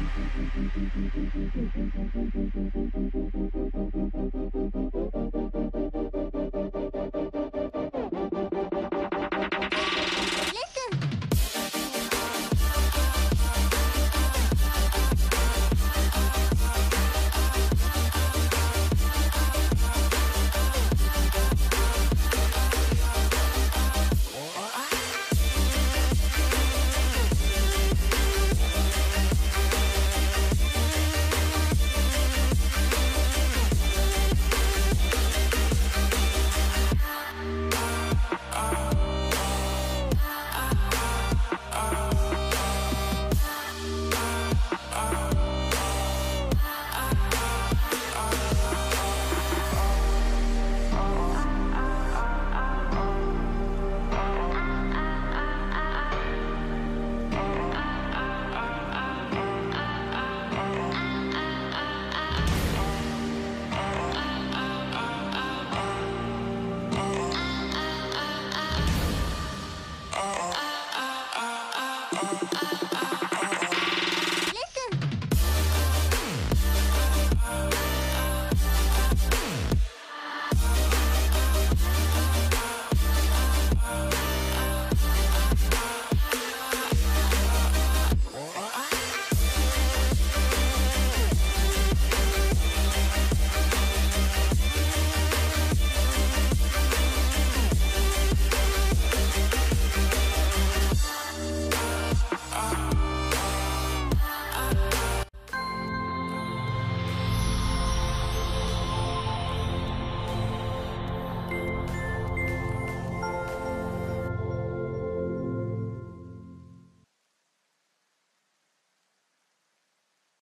Thank you. I